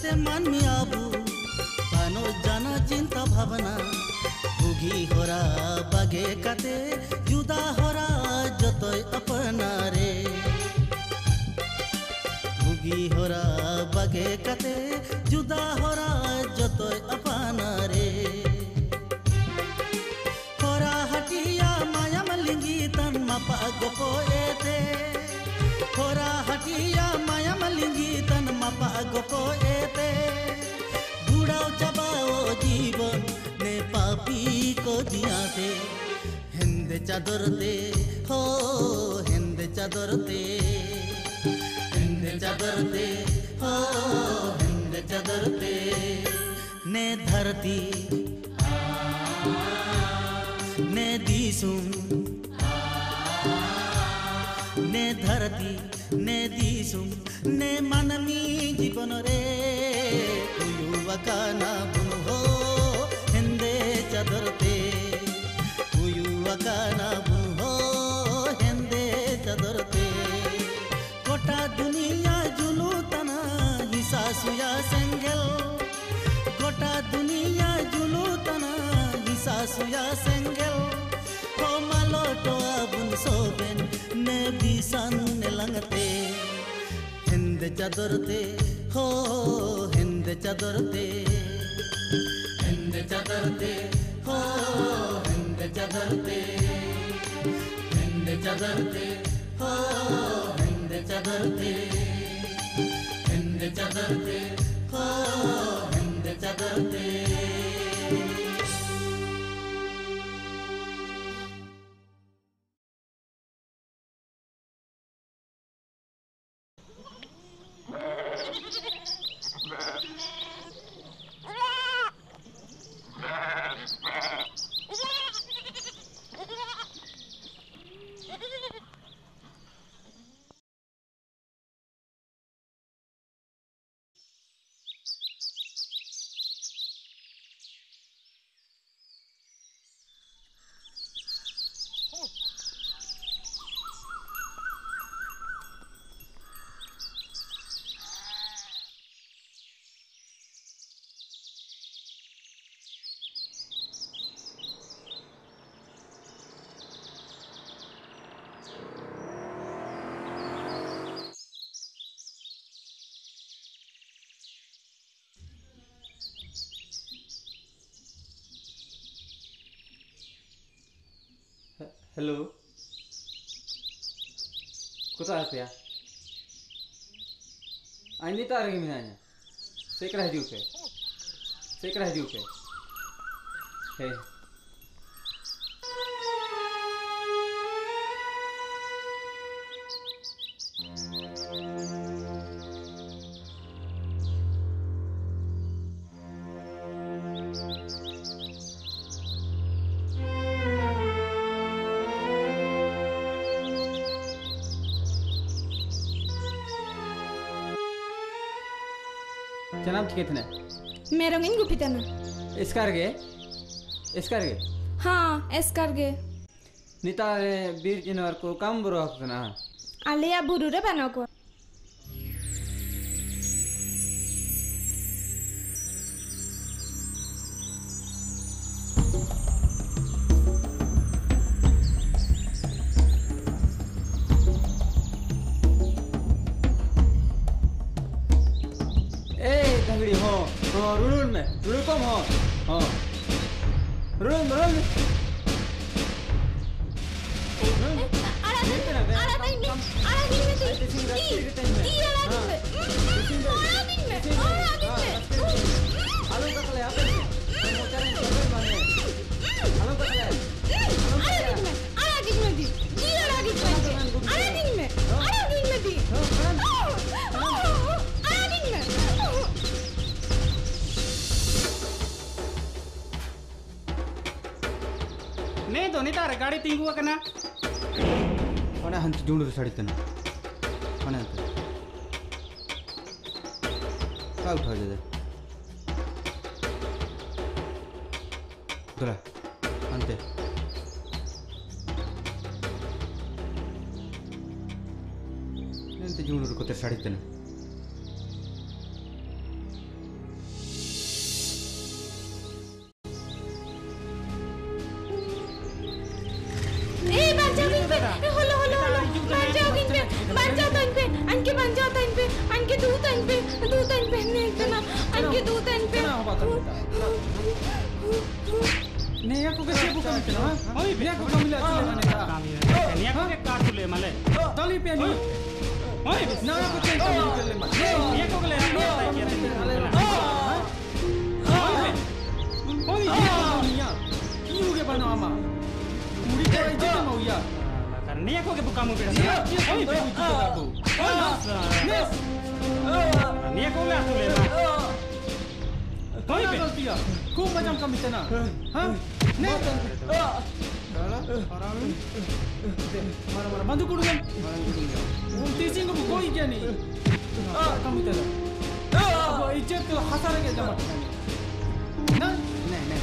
से मानमी आबू। पानो जाना चिंता भावना। भुगी होरा, बागे काते, जुदा होरा जतय अपना रे। भुगी होरा, बागे काते, जुदा होरा जतय अपना रे। होरा हटिया माया मलिंगी तन मापा गोपोए ते। होरा हटिया माया मलिंगी तन बागको एते बुढाउ चबाओ जीवन ने पापीको दियाते हिंद चादरते हो हिंद चादरते हिंद चादरते हो हिंद चादरते ने धरती, ने दिसुम ने धरती নে দিছুং নে মানমি জীবনরে উয়ুয়াকা না বুনু হো হেন্দে চাদরতে উয়ুয়াকা না বুনু হো হেন্দে চাদরতে কোটা দুনিয়া জুলু তানা হিসা সুয়া সেঙ্গেল কোটা দুনিয়া জুলু তানা হিসা সুয়া সেঙ্গেল चादर चदरते हो, हिंद चादर चदरते हिंद चादर चदरते हो, हिंद चादर चदरते हिंद चादर चदरते हो, हिंद चादर चदरते हिंद चादर चदरते हो, हिंद चादर चदरते Halo. Kota apa ya? Ah, ini tak ada gimana ya? Saya kerah juga. Saya kerah juga. Hei. Janam ठीक है Merongin gupitana. Escargue Escargue हाँ escarge. Nita bir jinar ko kam ahorita no. पूरी तरह इज़्ज़त मौया निया को के बुका मु बेटा ये ये ओए बे उठ बाबू नेस निया को ले तू ले कोई गलतिया को मजम का मिलते ना हाँ ने मारा मारा बंदूक कुड़गन उन तीसिंग को कोई क्या नहीं कम मिलते ना अब इज़्ज़त तो हसारे के जमा ना नहीं नहीं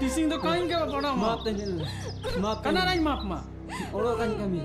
तो के बड़ा मा maaf tante maaf कना माप मा orang kan kami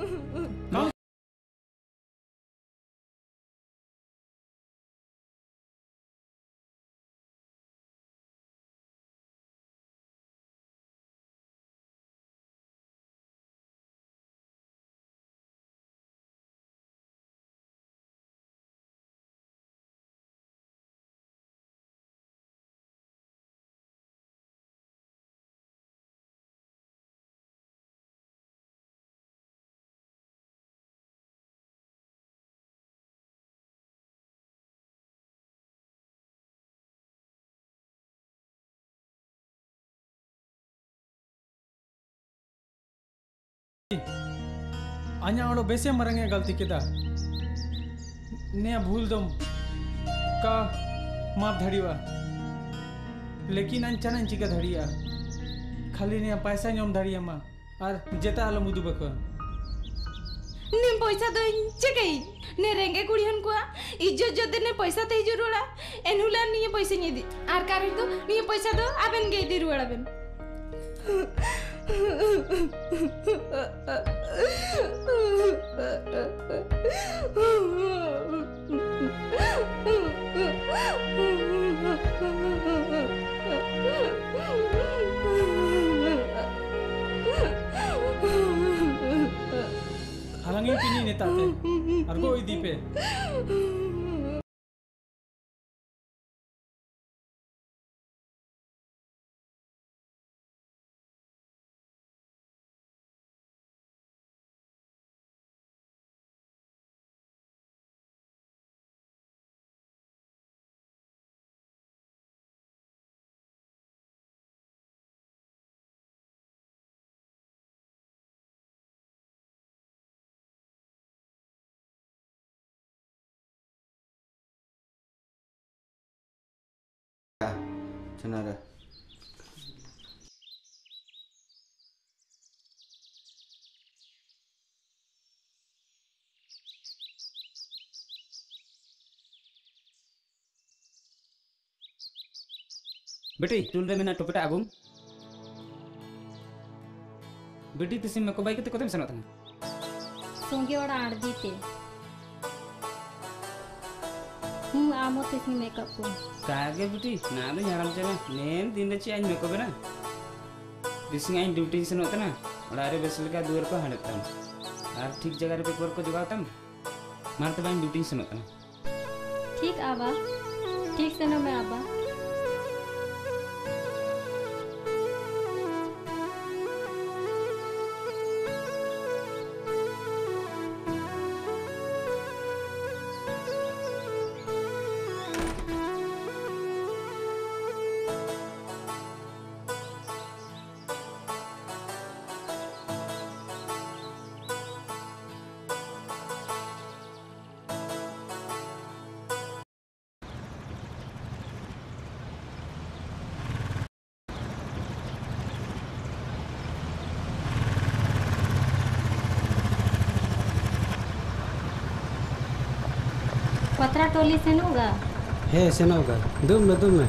अन्या ಅವಳು ಬೇಸೆ ಮರಂಗೆ ಗಲ್ತಿಕಿದ ने भूल दम का माप धड़ीवा लेकिन अनचान चिका धड़िया खाली ने पैसा नम धड़िया मा। और जेता आलम उदू बक। ने पैसा तो चेक ने रेंगे कुड़ी हन कुआ। इज़्ज़त जो ने पैसा तो ते जरूरा एनुला निये पैसे नी दी। आर कारण तो निये पैसा तो आबेन गेई दी रुड़ा बेन। Halangin pini ni tate. Argo idi pe. Cenara. बेटी टूल रे मेना टोपेटा आगुम बेटी तिसिम में को बाइक ते कोतेम सनत सोंगे वाला आड़ दीते हूँ आमो तिसनी मेकअप को कागे बेटी? ना दे हराम चले नेन दिन रे ची मेकअप ना दिसिंग आई ड्यूटी सनत ना। ओड़ा रे बेसल का दुर को हड़तम आर ठीक जगह रे पेपर को जगातम मारते बाइन ड्यूटी सनत ना। ठीक आबा। ठीक से ना मैं आबा। तोली सेनोगा हे सेनोगा दुम में दुम में।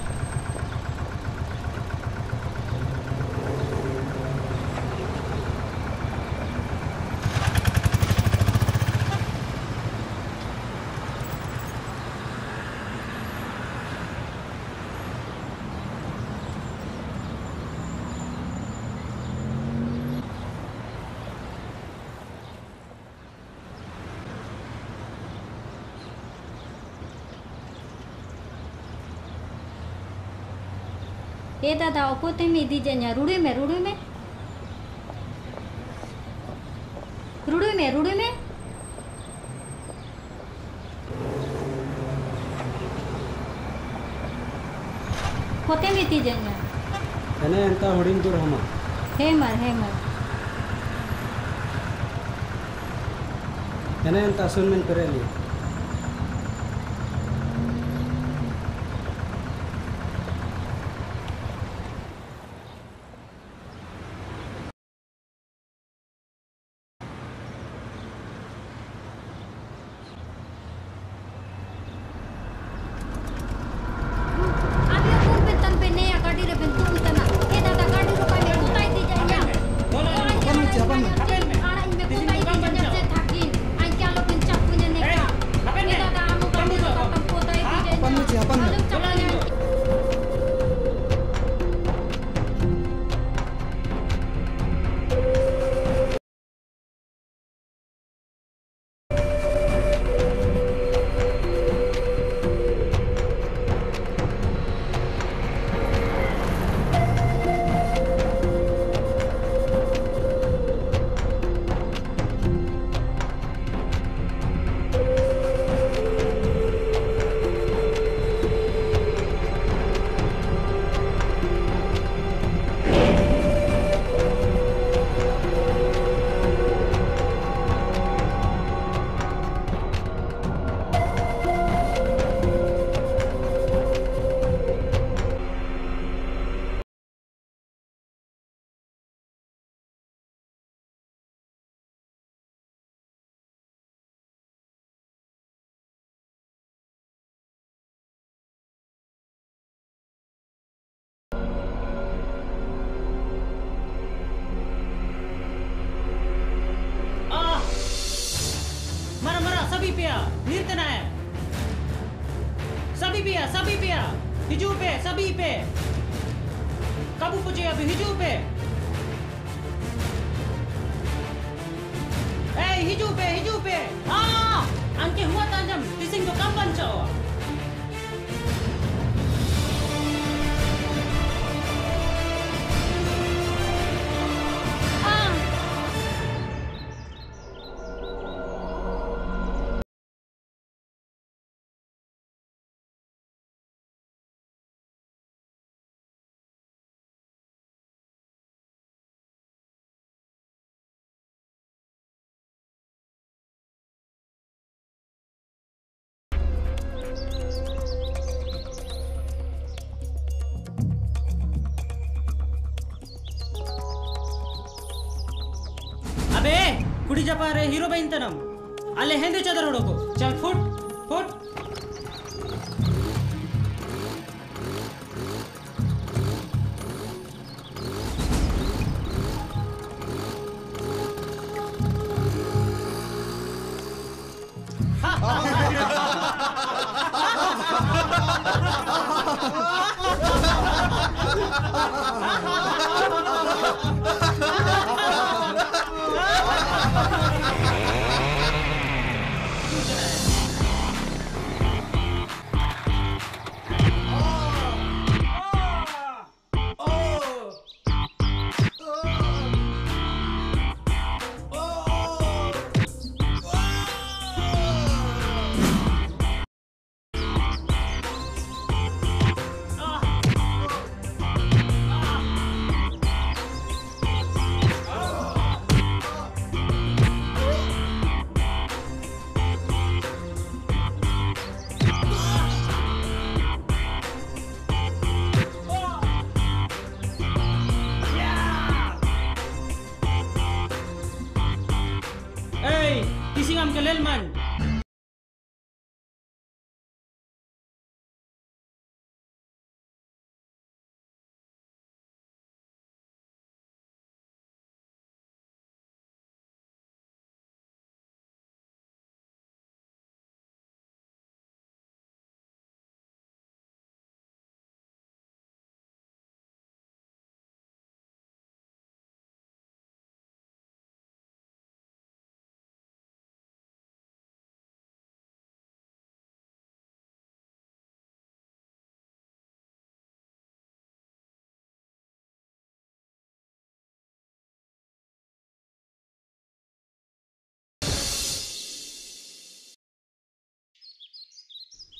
ओको ते में दी जन्या रुड़ी में रुड़ी में रुड़ी में रुड़ी में होते में ती जन्या Ene enta hudin dur hama. हेमर हेमर Ene enta sunmen pereli. अभी पिया निर्तना है। सभी पिया सभी पिया। हिजू पे, सभी पे। कबू पूछे अभी? हिजू पे। ए, हिजू पे हिजू पे। हाँ अंके हुआ तांजम। किसी तो कम बन जाओ? कुड़ी जपा रे हीरो बहन तनम। अले हेंदे चदर हुडको। चल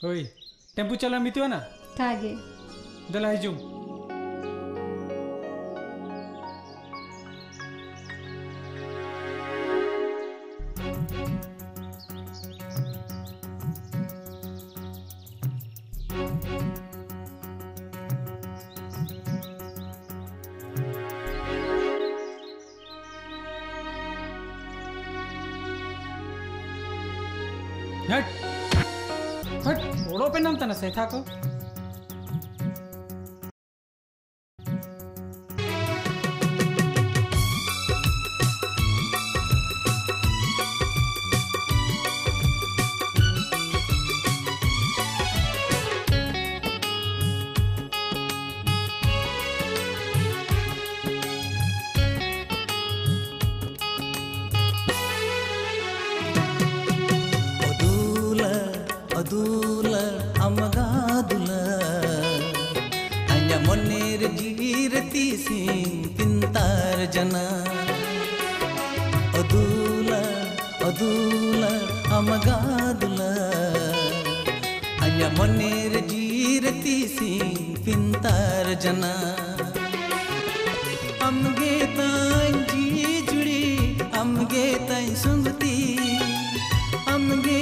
होय टेंपू चला मितो ना? कागे। दला हिजुम हट पे ಜನ ಒದೂಲ ಒದೂಲ ಅಮಗಾದುಲ ಅಂಜ ಮೊನ್ನೇರ ಜೀರತಿ ಸಿಂಗ್ ತಿಂತಾರ ಜನ ಅಮ್ಗೆ ತಾಂಜಿ ಜುಡಿ ಅಮ್ಗೆ ತಾಯಿ ಸುಂಗತಿ ಅಮ್ಗೆ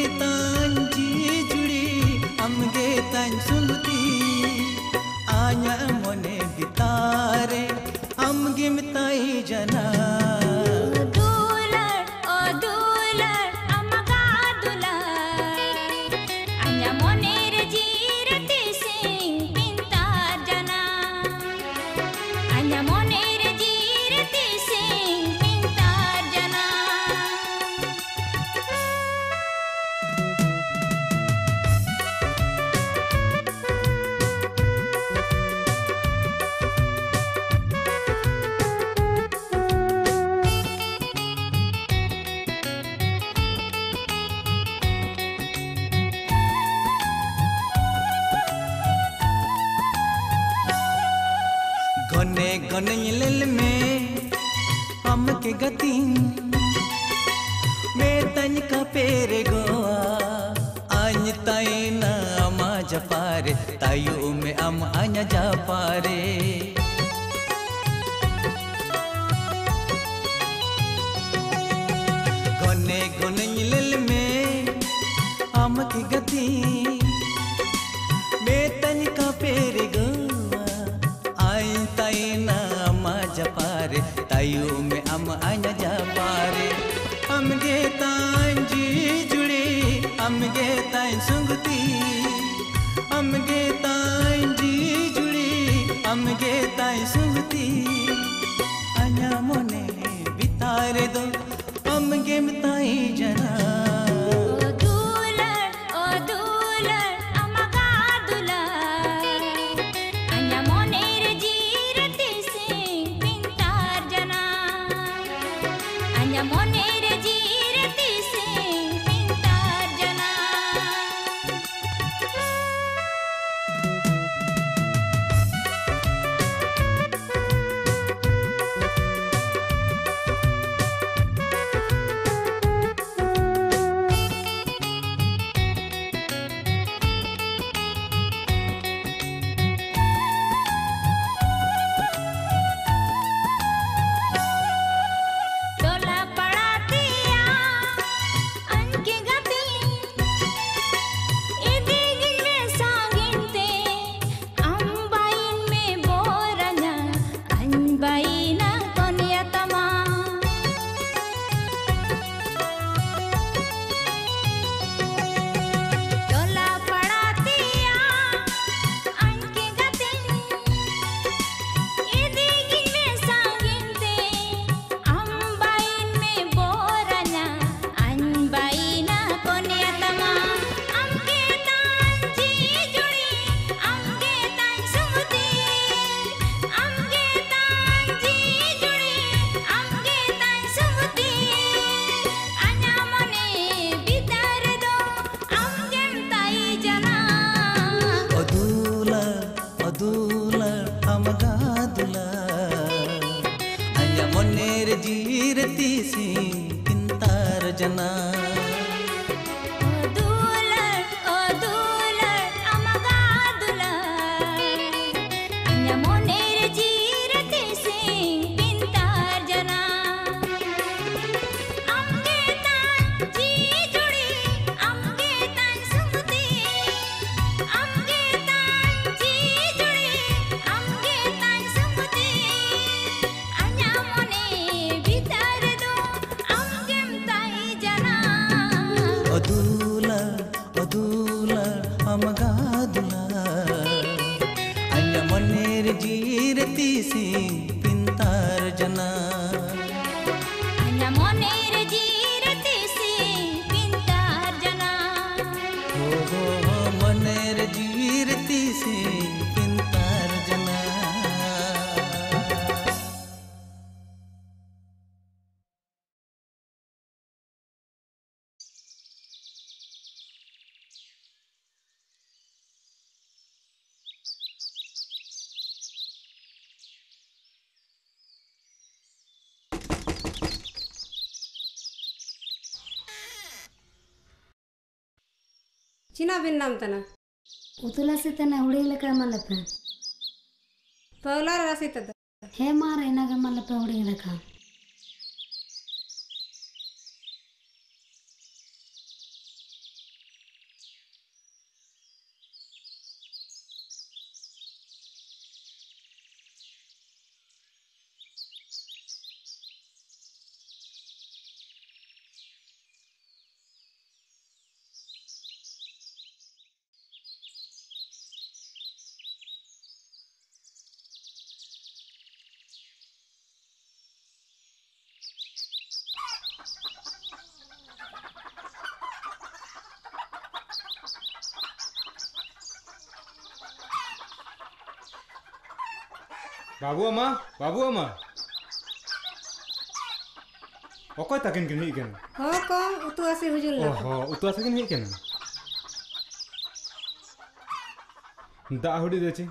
ಕಿನಾ ಬಿಂದಾಮ್ತನ ಉತುಲಸಿತನ ಹುಡುಗಿಲಕ ಮಲ್ಲಪ್ಪ ಪೌಲಾರ ರಸಿತದ ಹೇ ಮಾರ ಏನಾಗ ಮಲ್ಲಪ್ಪ ಹುಡುಗಿಲಕ বাবু আমা বাবু আমা অকয় তাকেন কেন কেন হ কম উতু আছে হুজুর ও হ উতু আছে কেন কেন দা হুডি দেছি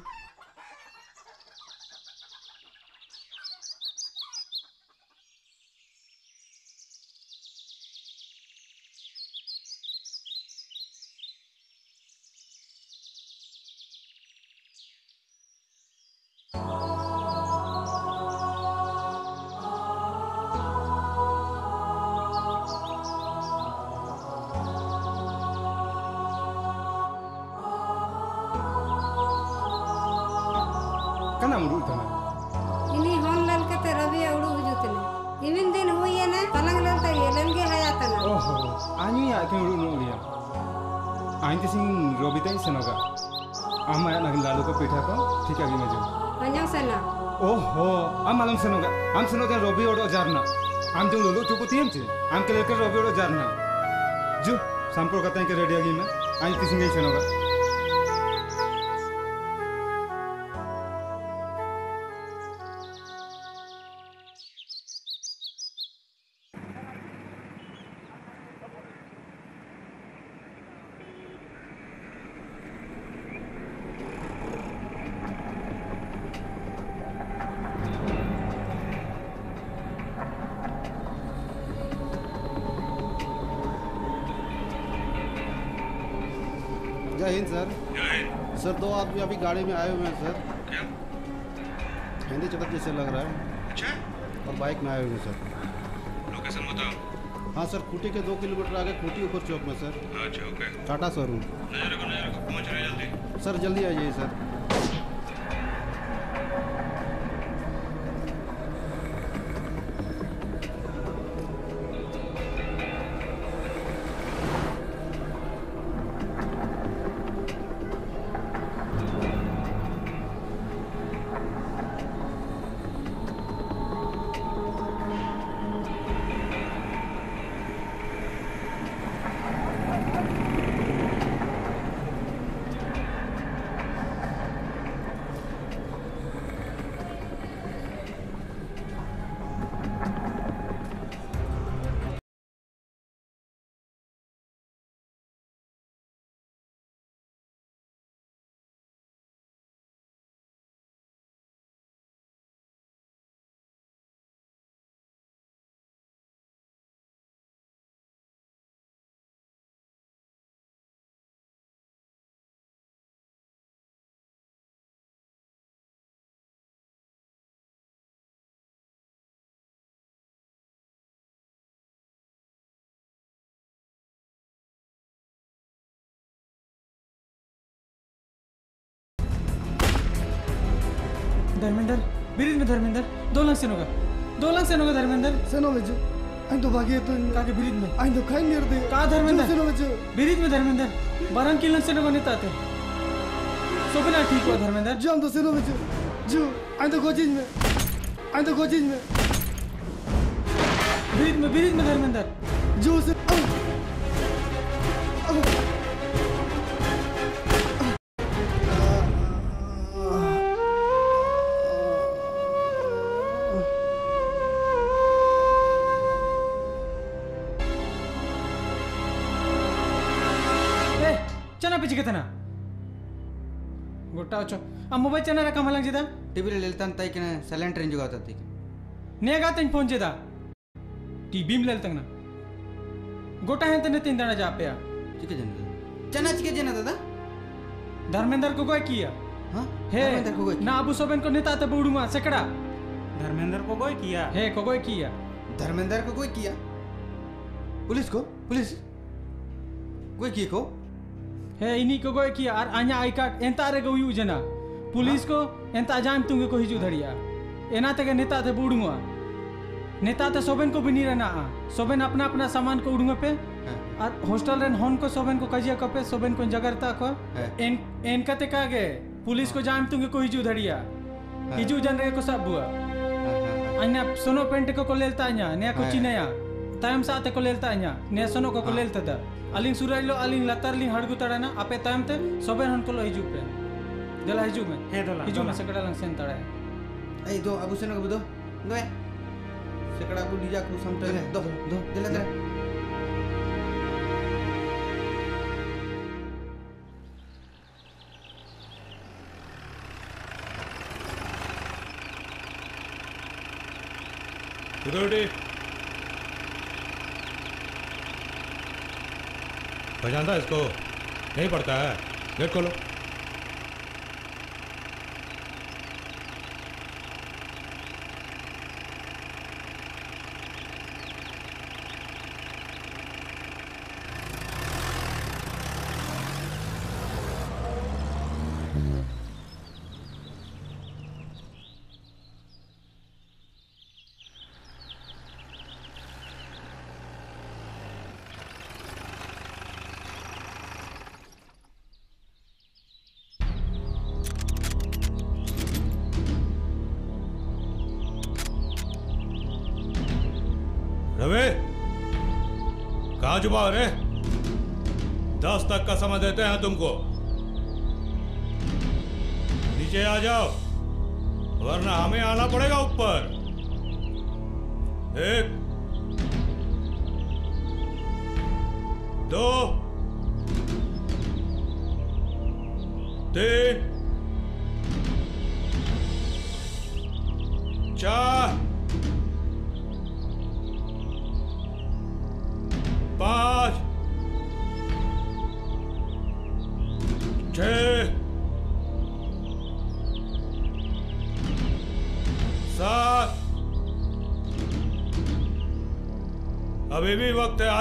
आदमी अभी गाड़ी में आए हुए हैं सर। क्या हिंदी चटक जैसे लग रहा है। अच्छा। और बाइक में आए हुए हैं सर। लोकेशन बताओ। हाँ सर खूटी के दो किलोमीटर आगे खूटी ऊपर चौक में सर। अच्छा ओके। टाटा शोरूम। पहुँच रहे जल्दी। सर जल्दी आइए सर। धर्मेंद्र बिरिज में धर्मेंद्र दो लाख सेनोगा। दो लाख सेनोगा धर्मेंद्र। सेनो में जो anh तो भागे तो काके बिरिज में। anh तो खाई नहीं रहे का धर्मेंद्र? सेनो में जो बिरिज में धर्मेंद्र। बारह किलो सेनोगा नहीं ताते। सोपना ठीक हुआ धर्मेंद्र। जो हम तो सेनो में जो जो anh तो कोचिंग में। anh तो कोचिंग में। बिरिज में बिरिज में धर्मेंद्र। जो से गोटा अब मोबाइल चना रखा मलंग जिदा टीवी लेलता ताई के सैलेंट रेंज जुगाता थी ने गा तन फ़ोन जेदा टीवी में लेलतंग ना गोटा है तने तीन दाना जा पे आ चिके जन चना चिके जन दादा धर्मेंद्र को कोई किया हाँ हे धर्मेंद्र को कोई ना अबू सोबेन को नेता ते बुड़ूँगा सेकड़ा धर्मेंद्र को कोई किया हे को कोई किया धर्मेंद्र को कोई किया पुलिस को पुलिस कोई किए को हे इनी को कोई किया और आ냐 आई कार्ड एंता रे गई उजना पुलिस को एंता जान तुंगे को हिजू धड़िया एना तक नेता ते बुड़ूँगा नेता ते सोबेन को भी नहीं रहना सोबेन अपना अपना सामान को उड़ूँगा पे और हॉस्टल रेन हॉन को सोबेन को कजिया को पे सोबेन को जगरता को एन एन कते कागे पुलिस को जान तुंगे को हिजू धड़िया हिजू जन रे को सब बुआ अन्या सोनो पेंट को को लेलता अन्या ने को चिनया तायम साते को लेलता अन्या ने को को लेलता दा अलिंग सुराइलो अलिंग लतार लिंग हड़गु तड़ाना आपे तायम ते सोबेन हन को लो हिजू पे दला हिजू में हे दला हिजू में सकड़ा लंग सेन तड़ा ए दो अबू सेनो को दो दो ए सेकड़ा को डीजा को समटे दो दो दिले दे सिक्योरिटी पहचानता इसको? नहीं पड़ता है। गेट खोलो कहा छुपा रहे दस तक का समय देते हैं तुमको। नीचे आ जाओ, वरना हमें आना पड़ेगा ऊपर। एक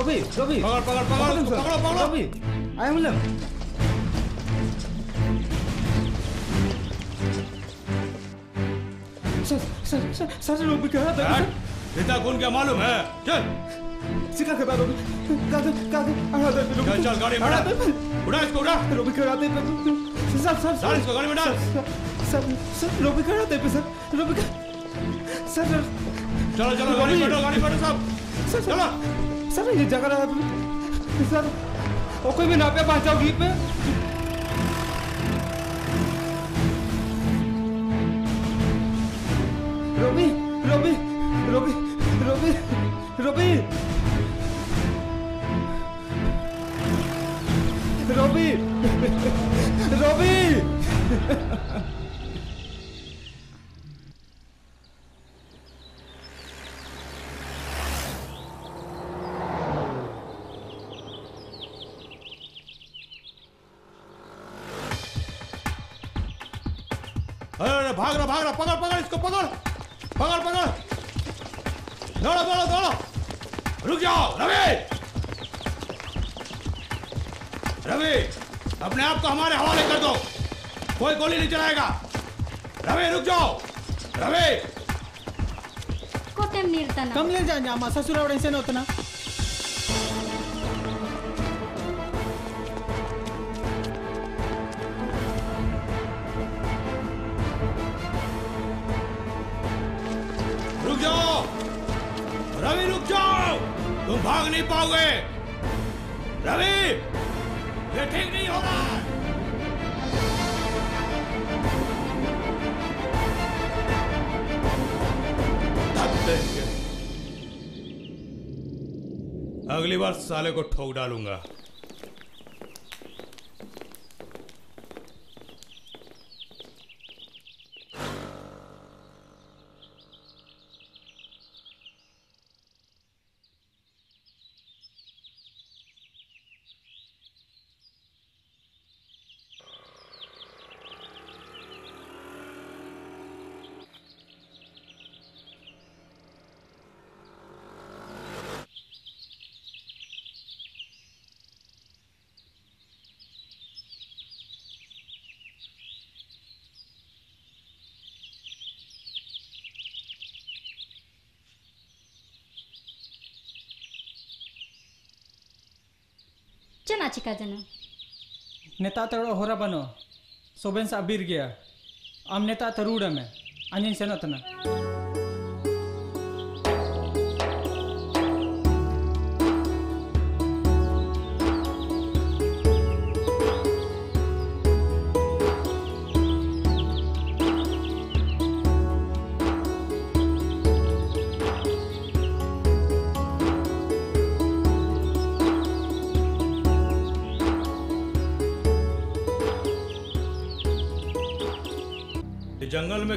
रवि रवि पकड़ पकड़ पकड़ पकड़ो पकड़ो रवि आई मतलब sir sir sir sir Ravi कह रहा था हट, इतना कौन क्या मालूम है चल सिखा के बाद कागज़ कागज़ आ रहा चल चल गाड़ी में उड़ा उड़ा इसको उड़ा रवि कह रहा था सर सर डाल इसको गाड़ी में डाल सर सर रवि कह रहा था सर रवि सर सर चलो चलो गाड़ी में बैठो गाड़ी में बैठो सब सर चलो सर ये जगह रहा सर और कोई भी ना पे पहुंचाओ गीत पे अरे अरे भाग रहा भाग रहा पकड़ पकड़ इसको पकड़। पकड़ पकड़। दौड़ो दौड़ो दौड़ो। रुक जाओ रवि रवि अपने आप को हमारे हवाले कर दो। कोई गोली नहीं चलाएगा। रवि रुक जाओ। रवि कोटेम निर्तना कम ले जा मा ससुर आवड़े से नोतना। पाओगे रवि ये ठीक नहीं होगा। अगली बार साले को ठोक डालूँगा। चिका नेता तड़ो होरा बनो। सोबेन सा बीर गया। आम नेता तरूड़ में अंजन से नतना।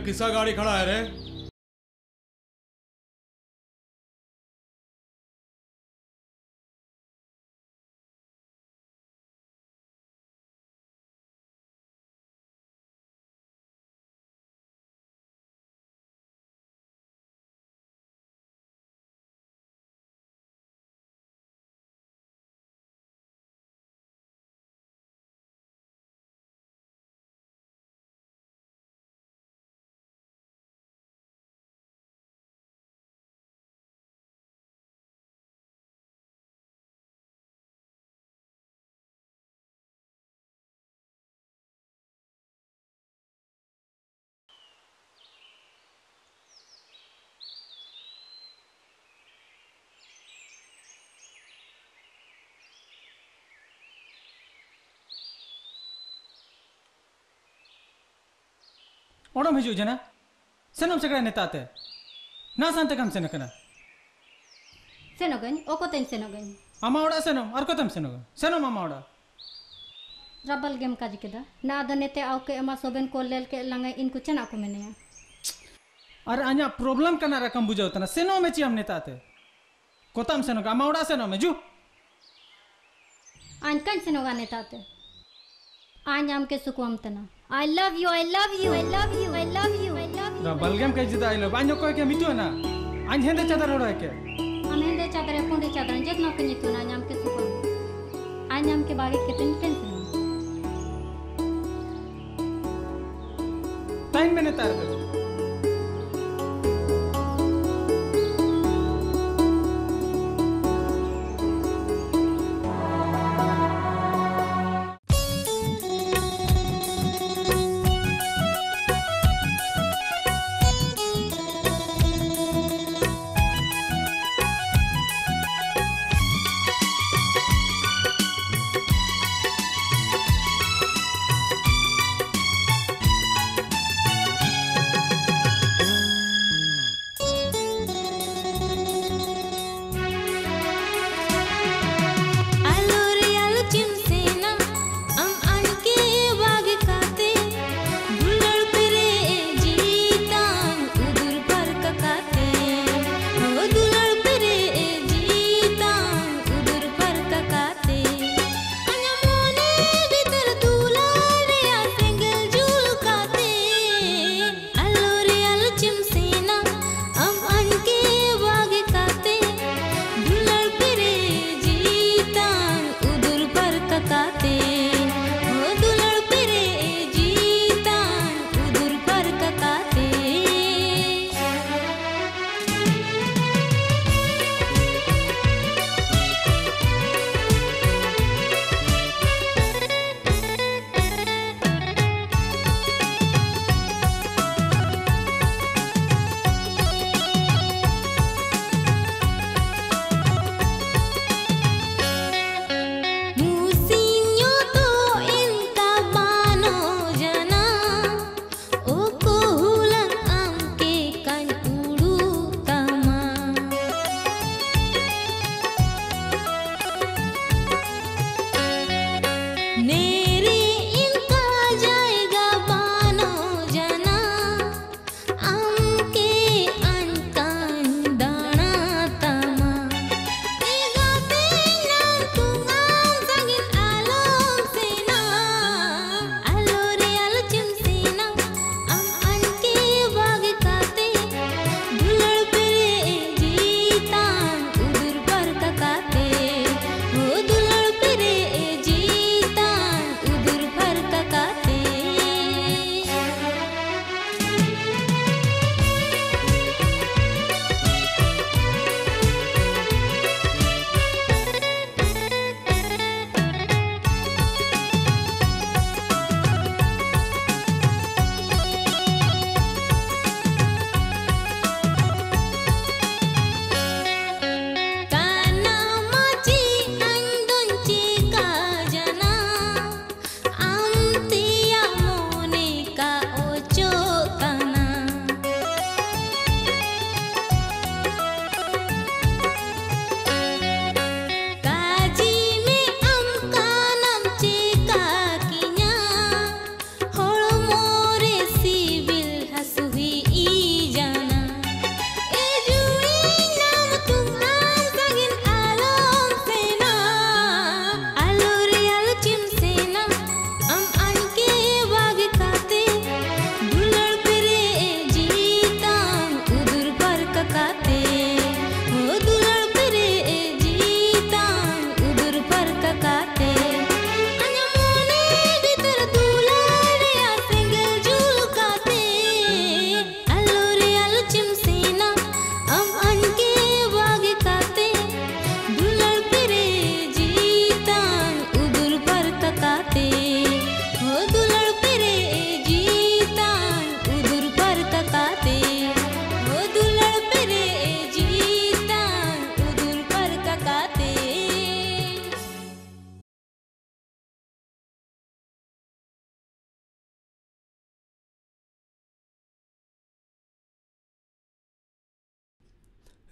किसा गाड़ी खड़ा है रे। ओडम हजू जना सनम सगड़ नेता ते ना सानते कम सेन कना सेनो गन ओको तें सेनो गन आमा ओडा सनम और कोतम सेनो गन सनम आमा ओडा रबल गेम काज केदा ना द नेते आउ के एमा सोबेन को लेल के लंगे इनको चना को मेनया अर आन्या प्रॉब्लम कना रकम बुझाउ तना सेनो में ची हम नेता ते कोतम सेनो गन आमा ओडा सेनो में जु आन कन सेनो गन नेता ते आन्याम के सुकुम तना love you, I love you, I love you, I love you, I love you. रा बलगम के जिदा आइलो बांजो को के मिटो ना अñ हेंदे चादर ओड़ा के chadare punde chadare jet no ke nitu na añ am ke sukuam. Añ am ke bagi ke ten ten seno. Time में नेताते Thank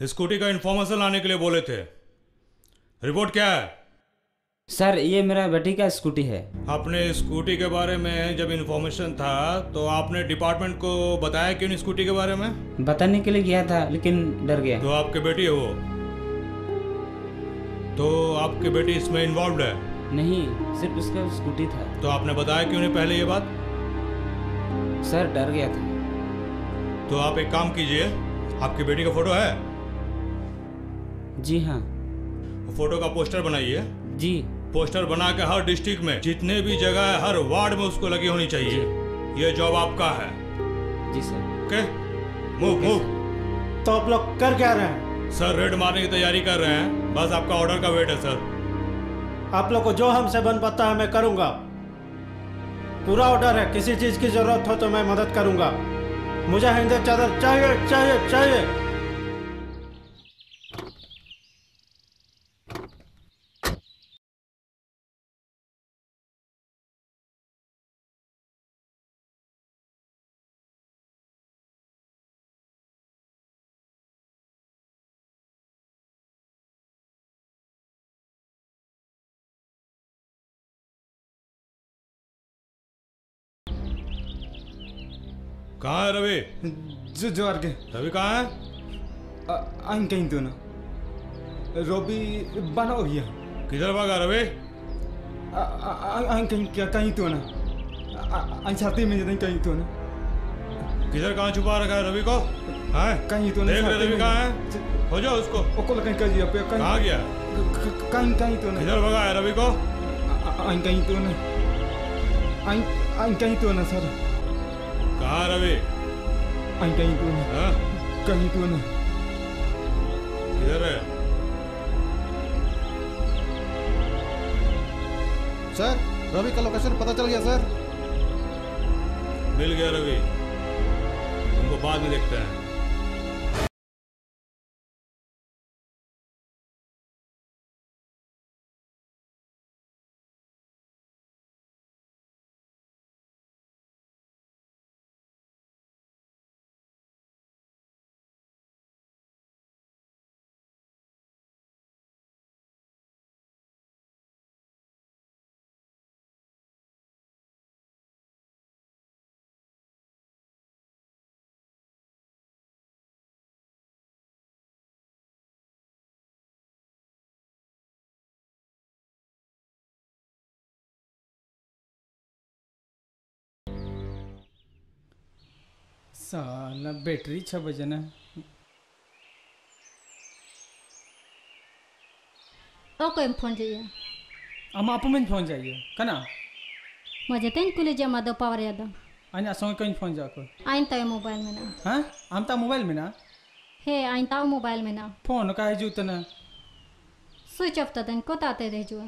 स्कूटी का इन्फॉर्मेशन लाने के लिए बोले थे। रिपोर्ट क्या है? सर ये मेरा बेटी का स्कूटी है। आपने स्कूटी के बारे में जब इन्फॉर्मेशन था तो आपने डिपार्टमेंट को बताया क्यों स्कूटी के बारे में? बताने के लिए गया था लेकिन डर गया। तो आपके बेटी है वो? तो आपकी बेटी इसमें इन्वॉल्व है? नहीं सिर्फ़ उसका स्कूटी था। तो आपने बताया क्यों नहीं पहले ये बात? सर डर गया था। तो आप एक काम कीजिए आपकी बेटी का फ़ोटो है? जी हाँ। फ़ोटो का पोस्टर बनाइए। जी। पोस्टर बना के हर डिस्ट्रिक्ट में जितने भी जगह है हर वार्ड में उसको लगी होनी चाहिए। ये जॉब आपका है। जी सर। ओके? मूव मूव तो आप लोग कर क्या रहे हैं? सर रेड मारने की तैयारी कर रहे हैं। बस आपका ऑर्डर का वेट है सर। आप लोग को जो हमसे बन पाता है मैं करूँगा। पूरा ऑर्डर है किसी चीज़ की ज़रूरत हो तो मैं मदद करूँगा। मुझे हिंदी चादर चाहिए चाहिए चाहिए। कहाँ है रवि? जो जो आर के। रवि कहाँ है? आइन कहीं तो ना रोबी बना हो गया। किधर भागा रवि? आइन कहीं क्या कहीं तो ना। आइन छाती में जैसे कहीं तो ना। किधर कहाँ छुपा रखा है रवि को? हैं? कहीं तो देख रहे रवि कहाँ है? हो जाओ उसको। ओको कहीं दिया पे कहाँ गया? कहीं कहीं तो ना। किधर भगा है रवि को? आइन कहीं तो ना। आइन आइन कहीं तो ना सर। कहाँ रवि आइन कहीं क्यों ना हाँ कहीं क्यों ना किधर है सर रवि का लोकेशन पता चल गया सर मिल गया रवि तुमको बाद में देखते हैं साला बैटरी छ बजे ना। तो कोई फ़ोन चाहिए? हम आप में फ़ोन चाहिए कना मज़े कुले जमा दो पावर याद आणि असं फ़ोन जाको आइन तो मोबाइल में ना। हाँ? हम ता मोबाइल में ना। हे आइन मोबाइल में ना। फ़ोन का है जूत ना। स्विच ऑफ़ तो तन को ताते रह जुआ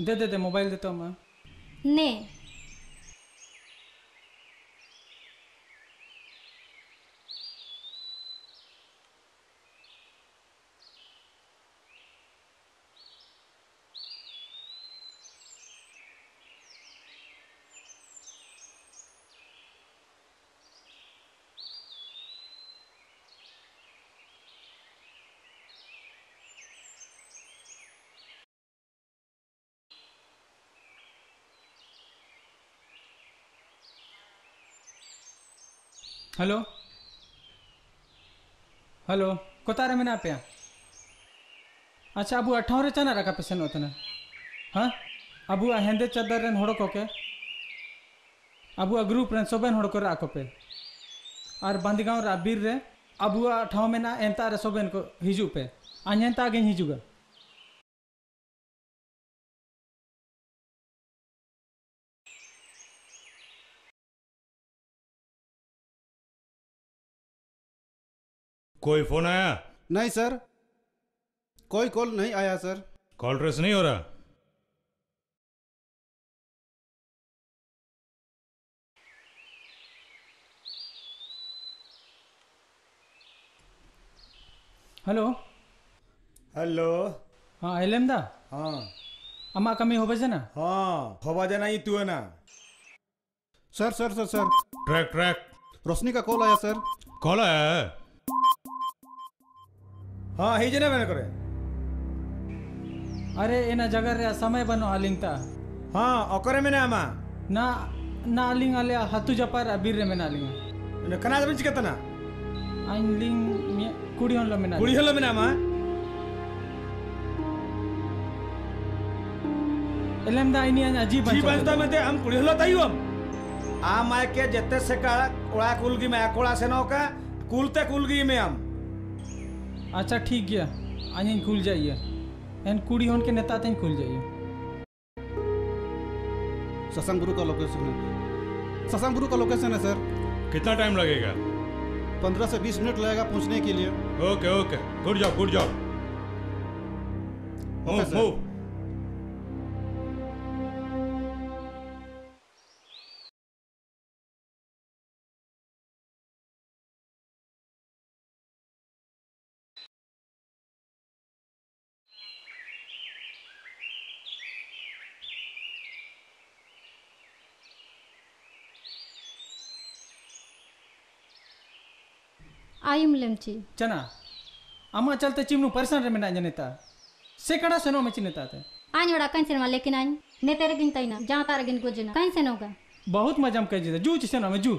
दे दे दे मोबाइल दे तो मैं। ने हेलो हेलो कोतारे में ना पे अच्छा अबू अठावरे चना रखा पेशन होतना हाँ? अबू हेंदे चदर रेन होड़ो को के? अबू ग्रुप रेन सोबेन होड़ो को राको पे। और बंदगांव रा बीर रे, अबू अठाव में ना एंता रे कोई फ़ोन आया? नहीं सर। कोई कॉल नहीं आया सर। कॉल ट्रेस नहीं हो रहा? हेलो। हेलो। हाँ एलएम दा हाँ। अम्मा कमी हो बजे ना? हाँ हवा जाना ही तू है ना? Sir sir sir sir. Track track Roshni का कॉल आया सर। कॉल आया है करे। अरे एना जगह समय बनो आलिंग ता। हाँ ओकरे में ना ना आलिंग आले हतु जपार अबीर रे में आलिंग। ने कना जबिन चिकतना आइन लिंग मिया कुड़ी होन लो में कुड़ी हलो में आमा। एलम दा इनी अजीब जी बनता में ते हम कुड़ी हलो ताई हम। आ माय के जत्ते से का ओड़ा कुलगी में कोड़ा से नौका कुलते कुलगी में हम। अच्छा ठीक गया आइन खुल जाइए। एन कुड़ी होन के नेता तेन खुल जाइए। ससंगपुर का लोकेशन है। ससंगपुर का लोकेशन है सर कितना टाइम लगेगा? पंद्रह से बीस मिनट लगेगा पहुँचने के लिए। Okay okay. Good job good job move sir. Move आयुम लेमची। चना अम्मा चलते चिमनु परेशान रे मेना जनेता से कड़ा सनो में चिनेता ते। आñ वडा कहीं से लेकिन आñ ने तेरे गिन ना जहाँ तारे गिन गोजना कहीं से होगा बहुत मजाम कर जे जू चिसे ना में जू।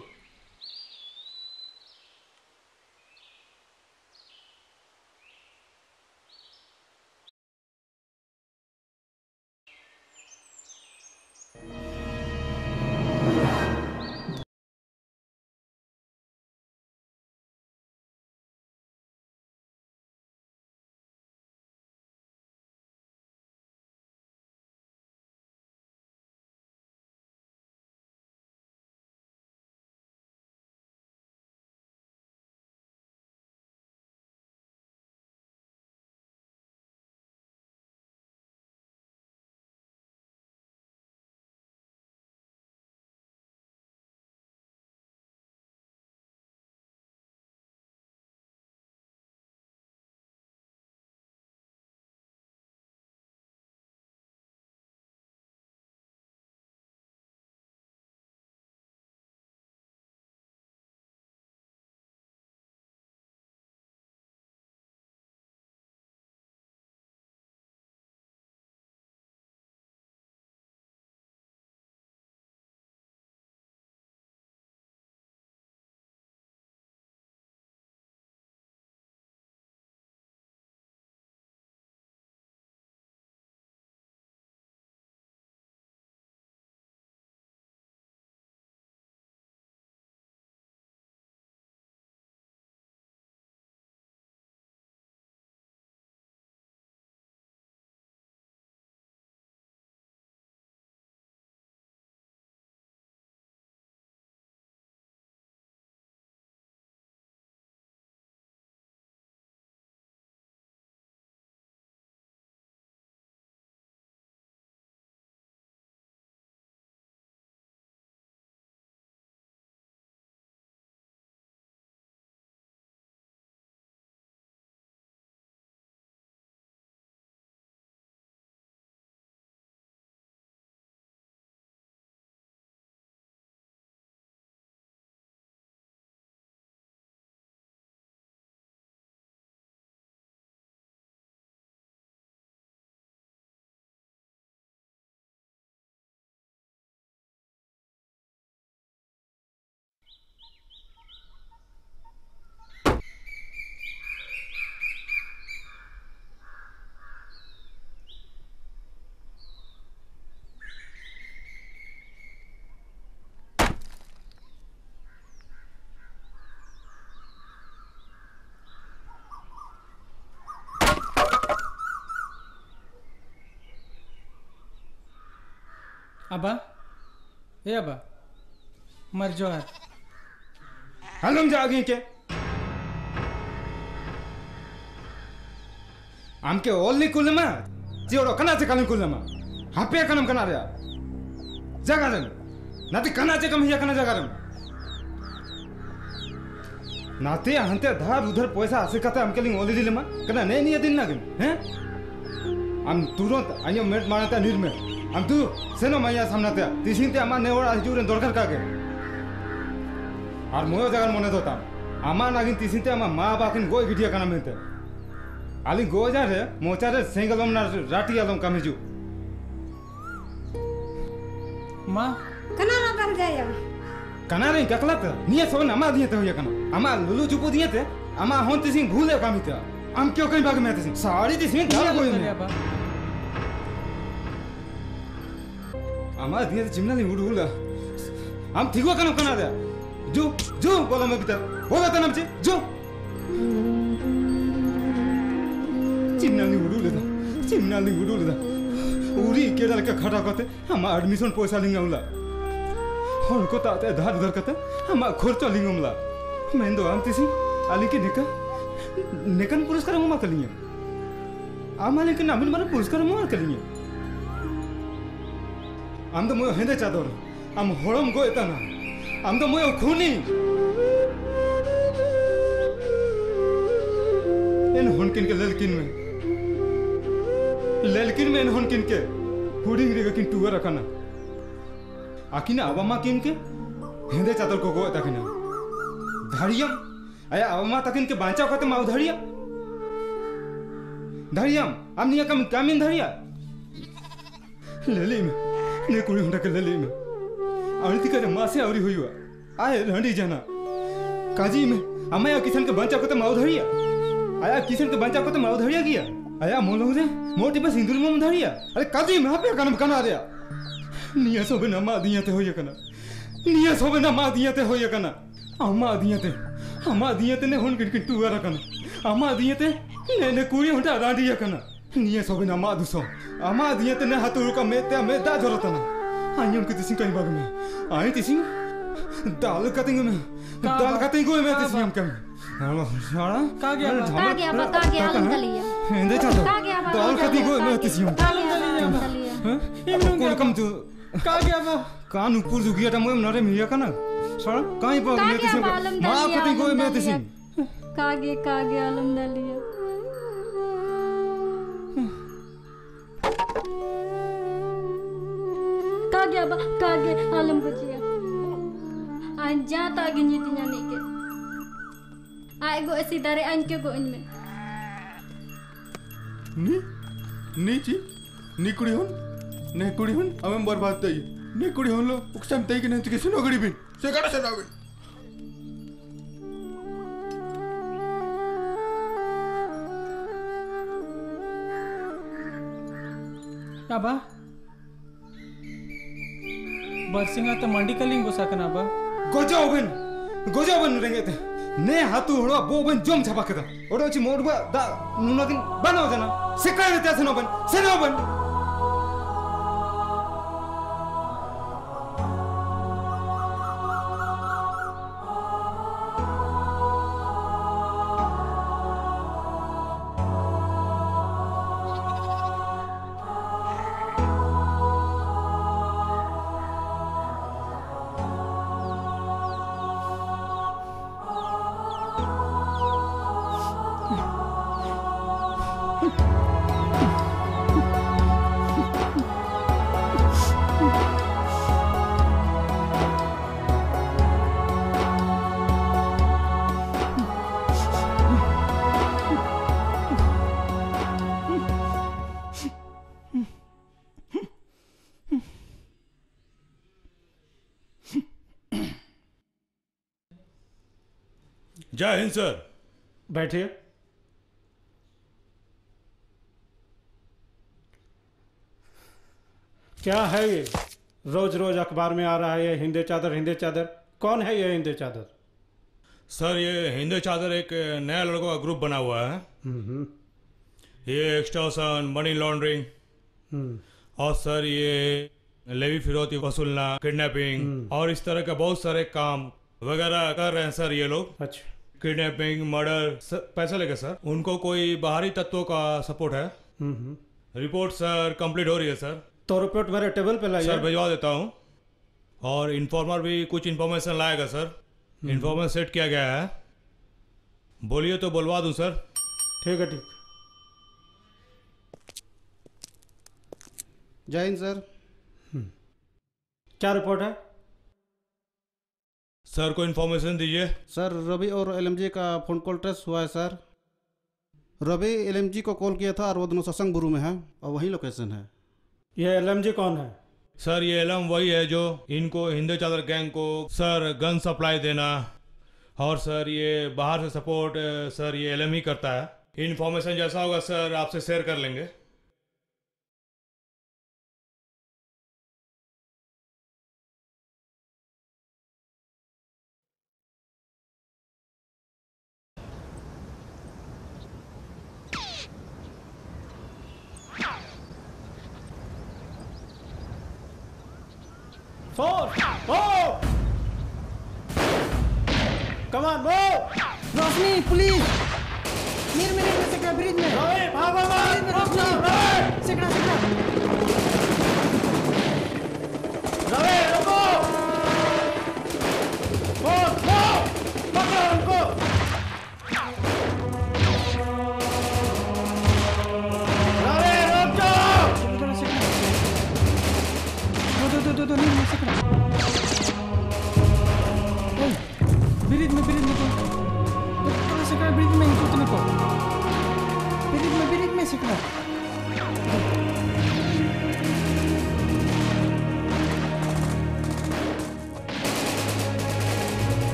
अबा ए अबा मर जो है हलम जागी के आमके ओल्ली कुलमा जिओडो कनाचे कलम कुलमा। हापे कनम कनारिया। जगारम नाती कनाचे कम हिया कना जगारम नाते हंते धार उधर पैसा आसे कते हमके लिंग ओली दिलमा कना ने निया दिन नागिन हैं? आम तुरंत आयो मेट मारता निर्मे हम तो तू से मैया सामना थे। तीसिंग ते हमार नेवर आज जुरे दरकार का के। आर मोयो जगन मने तो ता हमार नागिन तीसिंग ते हमार माँ बाकिन गोय गिडिया कना मेते आली गो जा रे मोचा रे सिंगल ओम नार राटी आलम कमे जु माँ। कना ना कर जाय कना रे ककलत निय सो ना मा दिए ते होय कना। हमार लुलु चुपो दिए ते हमार हन तीसिंग भूले कमे ते हम क्यों कहीं भाग में थे? सारी तीसिंग ना कोई नहीं। बाबा diye te ama hon tising bhule kami te am kyo kai bag me tising sari tising dal go me ama diye te chimna ni udu hula am thigo kana kana de ju ju bola me bitar bola tanam chi ju चिन्नाली उडू लेदा चिन्नाली उडू लेदा उरी केदार का खड़ा करते हम admission पैसा लिंगाउला हनको ताते धार उधर करते हम खर्च लिंगाउला मैं दो आंती सी आली की निका निकन पुरस्कार हम कलिए आमाले के नामिन मारे पुरस्कार हम कलिए आम तो मोय हेंदे चादर, आम हड़म गो आम तो मोय खूनी। इन हुनकिन के ललकिन में। ललकिन में इन हुनकिन के। हुडिंग रे किन टुआ रखना आकिना अबमा किन के? हेंदे चादर को गो तकिना धड़ियम आया अबमा तकिन के बांचा खते माउ धड़िया। धड़ियम हम निया कम कामिन धड़िया। लली में ने कुड़ी हुंडा के लली में। अळती करे मासे आवरी हुईवा आए रंडी जना। काजी में अमया किसन के बांचा खते माउ धड़िया आया किसन के बंचा को तो माउ धड़िया किया। आया मोलो रे मोटी पे सिंदूर मोम धड़िया अरे काजी में पे कनम कना दिया निया सोबे ना मा दिया ते होय कना। निया सोबे ना मा दिया ते होय कना। अम्मा दिया ते, अम्मा दिया ते ने हुन किन टुआ रकना अम्मा दिया ते ने ने कुड़ी हुंटा रांडिया कना। निया सोबे ना मा दुसो अम्मा दिया ते ने हातुरु का मेते में दा जरतना आयम के तिसिं कई बाग में आई तिसिं दाल कटिंग में दाल कटिंग में तिसिं हम कम सारा का गया का गया बा का गया आलम दलिया हेंदे चादर का गया दाल कटिंग में तिसिं हम कोन कम तू का गया बा कान ऊपर जो गया मोम नरे मिया कना सारा काई पर में आलम मा दलिया कटिंग में तिसिं का गया का गया आलम दलिया गया बा का गया आलम बचिया आन जा तागे nyitinya nike ai go esi dari an go inme नी नी ची नी कुड़ी हुन ने कुड़ी हुन अमें बर्बाद तई ने कुड़ी हुन लो उकसम तई के नंच के सुनो गड़ी बिन से काटा से नाविन का बा बरसिंगा तो मंडी कलिंग गुसा कना बा। गोजो ओबन गोजो ओबन रेंगे ते। ने हातु हड़वा, बो ओबन जोम छपा केदा ओडो जय हिंद सर। बैठिए। क्या है ये? रोज रोज अखबार में आ रहा है ये हिंदे चादर हिंदे चादर। कौन है ये हिंदे चादर? सर ये हिंदू चादर एक नया लड़कों का ग्रुप बना हुआ है। हम्म, ये एक्सटॉर्शन मनी लॉन्ड्रिंग। हम्म, और सर ये लेवी फिरौती वसूलना किडनैपिंग और इस तरह के बहुत सारे काम वगैरह कर रहे हैं सर ये लोग। अच्छा। किडनैपिंग मर्डर पैसे लेके सर उनको कोई बाहरी तत्वों का सपोर्ट है? हम्म, हम्म। रिपोर्ट सर कंप्लीट हो रही है सर तो रिपोर्ट मेरे टेबल पे लाइए। सर भिजवा देता हूँ। और इन्फॉर्मर भी कुछ इन्फॉर्मेशन लाएगा सर इन्फॉर्मेशन सेट किया गया है। बोलिए तो बोलवा दूँ सर ठीक है ठीक। जय हिंद सर क्या रिपोर्ट है? सर को इन्फॉर्मेशन दीजिए। सर रवि और एलएमजे का फ़ोन कॉल ट्रेस हुआ है सर। रवि एलएमजी को कॉल किया था और वो दोनों सत्संग बुरु में है और वही लोकेशन है। ये एलएमजी कौन है? सर ये एलम वही है जो इनको हिंदू चादर गैंग को सर गन सप्लाई देना। और सर ये बाहर से सपोर्ट सर ये एलम ही करता है। इन्फॉर्मेशन जैसा होगा सर आपसे शेयर कर लेंगे।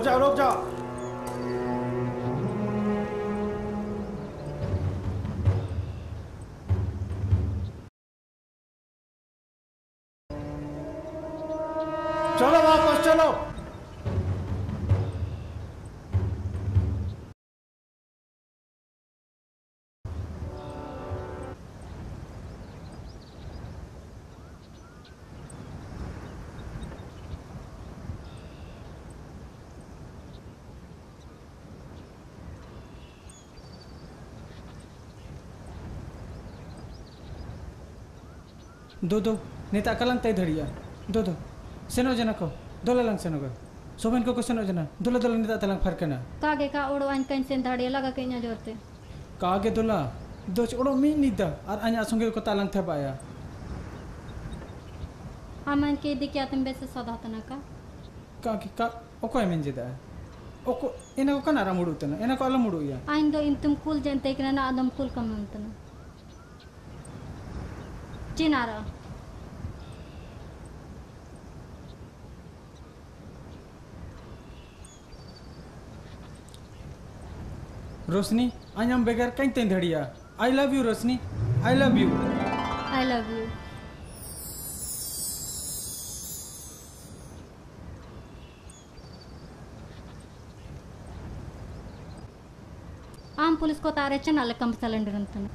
रुक जाओ रुक जाओ दो दो नेता कलंग तय धड़िया दो दो। सेनो जना को दोला लंग सेनो को। सोबन को को सेनो जना दोला दोला नेता तलंग फरक ना। कागे का ओड़ो आन कहीं से धाड़िया लगा के इन्हें जोरते कागे दोला दो ओड़ो मी निदा और अन्य संगे को तालंग थे पाया। आमन के दी क्या तुम बेसे सदा तना का? कागे का ओको एमन जेदा ओको इना को कनारा मुडू तना इना को अला मुडू या आइन दो इन तुम कुल जनते के ना आदम कुल कम तना चिनारा। रोशनी अन्यम बेगर कहीं तें धड़िया। I love you Roshni. I love you I love you आम पुलिस को तारे चनाले कम सिलेंडर अंतन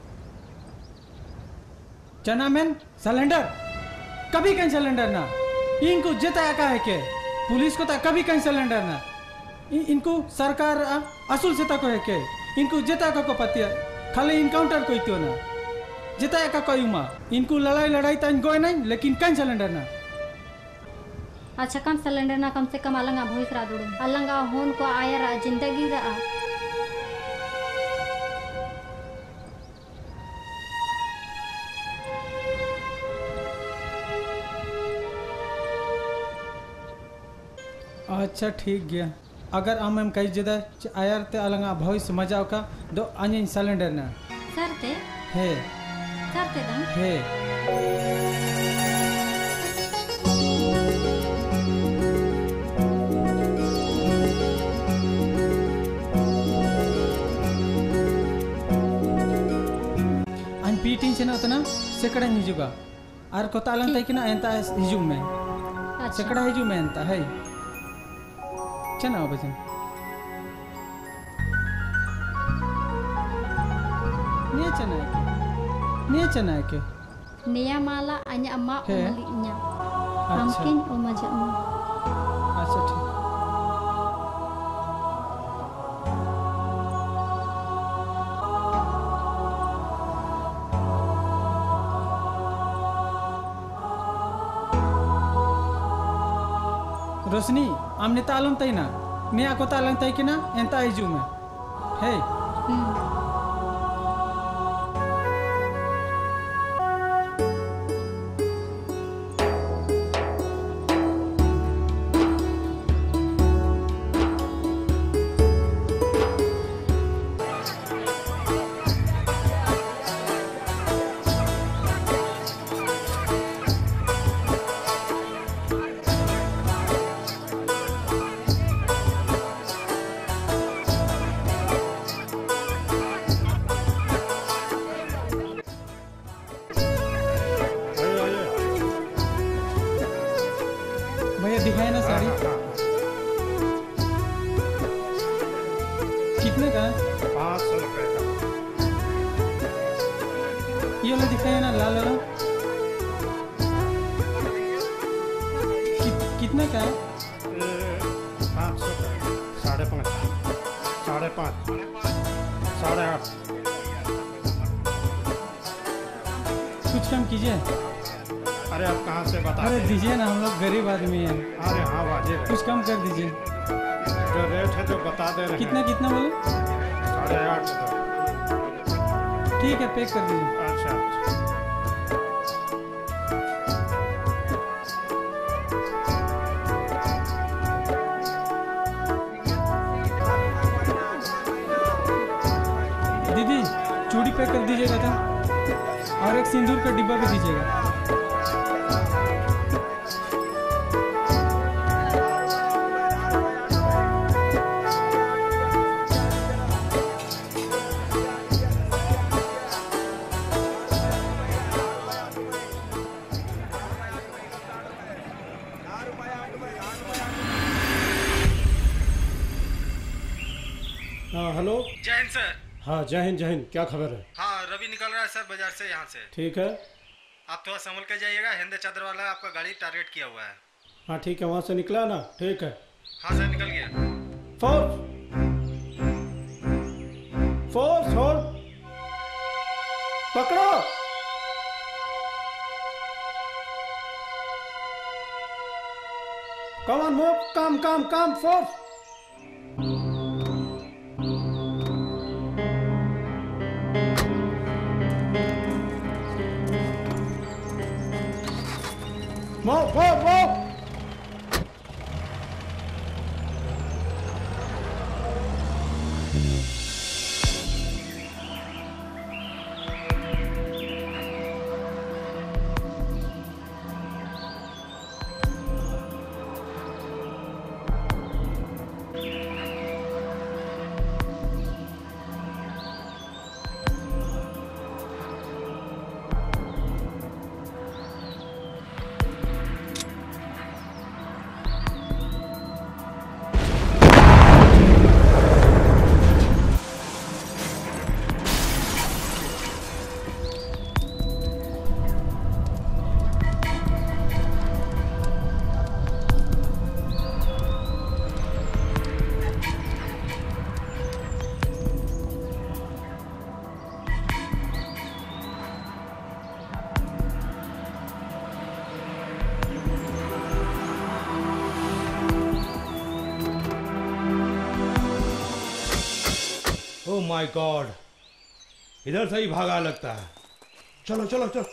चना मैन सिलेंडर? कभी कहीं सिलेंडर ना। इनको जिताया का है के पुलिस को ता कभी कहीं सिलेंडर ना। इनको सरकार असूल से तक है के इनको जिता का को पतिया। खाली इनकाउंटर कोई तो ना। जिताया का कोई उमा इनको लड़ाई लड़ाई तो इनको नहीं लेकिन कहीं सिलेंडर ना। अच्छा कम सिलेंडर ना कम से कम अलंगा भोइस रा दुड़ू। अलंगा होन को आया रा ज़िंदगी रा। अच्छा ठीक गया। अगर आम एम कई जदा आयर ते अलंगा भविष्य मज़ा का दो अनि सिलेंडर ना। सर हे। सर दम हे। अन पीटिन चना तना सेकड़ा निजुगा। आर को तालन ते एंता हिजु में। सेकड़ा हिजु में एंता है। hai chana bajan Nia chana ke Nia chana ke Nia mala anya ama He. umalinya अच्छा। Mungkin oma jama अच्छा ठीक रोशनी आमने तालम तई ना ने आको तालंग तई के ना एंता आइजू में हे? डिब्बा भी दीजिएगा। हाँ हेलो जय हिंद सर। हाँ जय हिंद जय हिंद। क्या खबर है हाँ रवि निकल रहा है सर बाज़ार से यहाँ से। ठीक है। आप थोड़ा संभल के जाइएगा हिंद चादर वाला आपका गाड़ी टारगेट किया हुआ है। हाँ ठीक है वहाँ से निकला ना? ठीक है। हाँ सर निकल गया। फोर्स। फोर्स होल्ड पकड़ो। Come on move come come come force. Gol, gol, gol! My god इधर से ही भागा लगता है। चलो चलो चलो।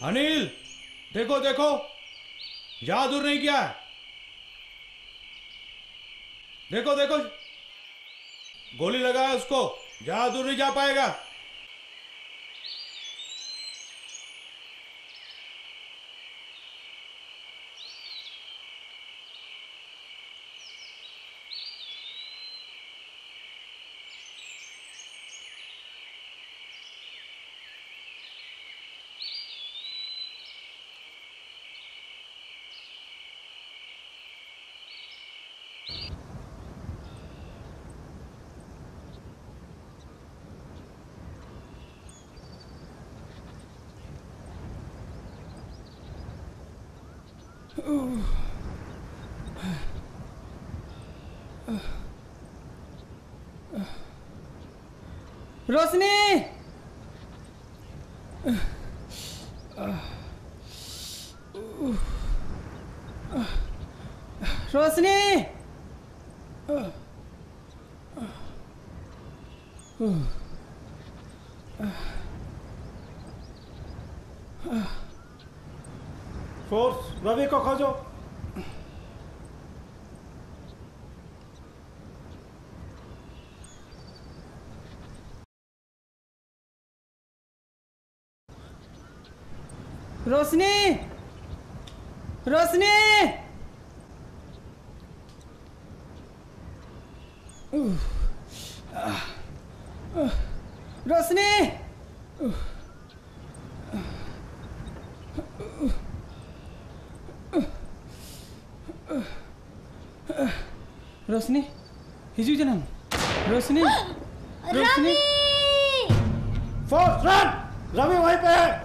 अनिल, देखो देखो। ज़्यादा दूर नहीं किया है? देखो देखो। गोली लगाया उसको ज़्यादा दूर नहीं जा पाएगा। रोशनी! फोर्स रवि को खोजो रोशनी रोशनी रोशनी रोशनी हिजू जनम। रोशनी रोशनी। फोर्स रन रवि वहीं पे है।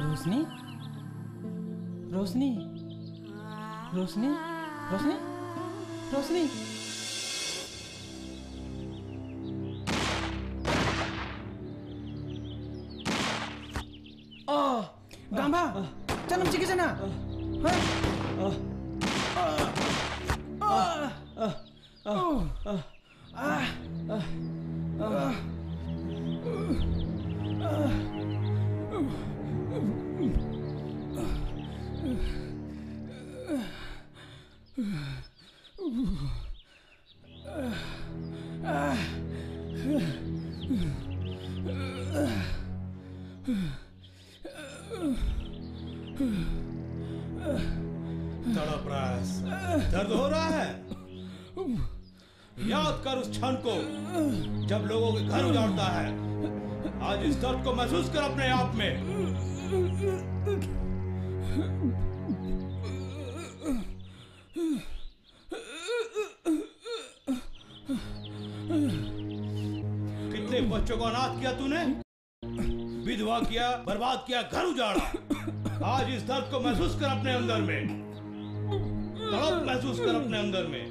रोशनी? रोशनी? रोशनी? रोशनी? रोशनी? को महसूस कर अपने आप में। कितने बच्चों को अनाथ किया तूने? विधवा किया, बर्बाद किया, घर उजाड़ा। आज इस दर्द को महसूस कर अपने अंदर में। तड़प महसूस कर अपने अंदर में।